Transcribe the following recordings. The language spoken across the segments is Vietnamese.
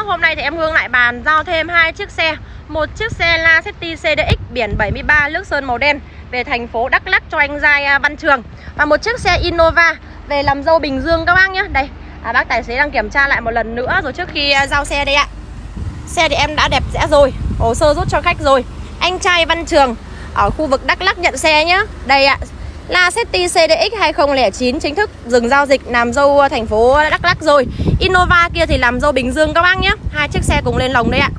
Vâng, hôm nay thì em Hương lại bàn giao thêm hai chiếc xe. Một chiếc xe La City CDX biển 73 nước sơn màu đen Về thành phố Đắk Lắk cho anh Giai à, Văn Trường. Và một chiếc xe Innova về làm dâu Bình Dương các bác nhé. Đây, à, bác tài xế đang kiểm tra lại một lần nữa rồi trước khi à, giao xe đây ạ. Xe thì em đã đẹp rẽ rồi Hồ sơ rút cho khách rồi. Anh trai Văn Trường ở khu vực Đắk Lắk nhận xe nhé Đây ạ La City CDX 2009 chính thức dừng giao dịch làm dâu ờ, thành phố Đắk Lắk rồi. Innova kia thì làm dâu Bình Dương các bác nhé. Hai chiếc xe cùng lên lồng đấy ạ.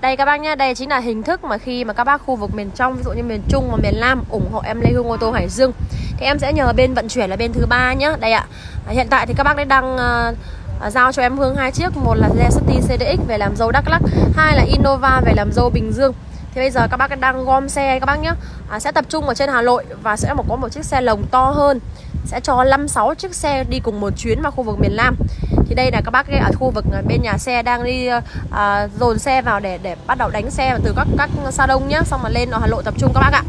Đây các bác nhé, đây chính là hình thức mà khi mà các bác khu vực miền trong, ví dụ như miền Trung và miền Nam ủng hộ em Lê Hương ô tô Hải Dương Thì em sẽ nhờ bên vận chuyển là bên thứ ba nhé. Đây ạ, à, hiện tại thì các bác đang uh, giao cho em Hương hai chiếc Một là City CDX về làm dâu Đắk Lắk Hai là Innova về làm dâu Bình Dương thì bây giờ các bác đang gom xe các bác nhé à, Sẽ tập trung ở trên Hà Nội Và sẽ có một chiếc xe lồng to hơn. Sẽ cho 5-6 chiếc xe đi cùng một chuyến vào khu vực miền Nam. Thì đây là các bác ở khu vực à, bên nhà xe đang đi à, dồn xe vào để để bắt đầu đánh xe từ các các xa đông nhé Xong mà lên ở Hà Nội tập trung các bác ạ.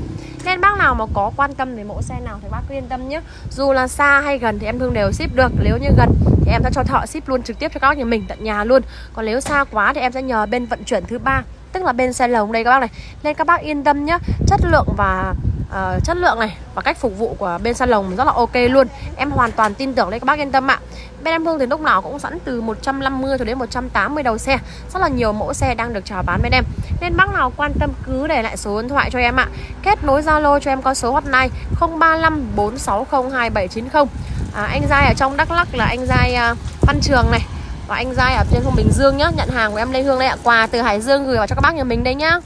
Nên bác nào mà có quan tâm về mẫu xe nào thì bác cứ yên tâm nhé Dù là xa hay gần thì em thương đều ship được. Nếu như gần thì em sẽ cho thợ ship luôn trực tiếp cho các bác nhà mình tận nhà luôn. Còn nếu xa quá thì em sẽ nhờ bên vận chuyển thứ ba tức là bên xe lồng đây các bác này. Nên các bác yên tâm nhé chất lượng và uh, chất lượng này và cách phục vụ của bên xe lồng rất là ok luôn. Em hoàn toàn tin tưởng đây các bác yên tâm ạ. Bên em Hương thì lúc nào cũng sẵn từ 150 cho đến 180 đầu xe. Rất là nhiều mẫu xe đang được chào bán bên em. Nên bác nào quan tâm cứ để lại số điện thoại cho em ạ. Kết nối Zalo cho em có số hotline 035 460 2790 à, anh Giai ở trong Đắk Lắk là anh Giai uh, Văn Trường này và anh Giai ở trên không Bình Dương nhá, Nhận hàng của em Lê Hương đây ạ. Quà từ Hải Dương gửi vào cho các bác nhà mình đây nhá.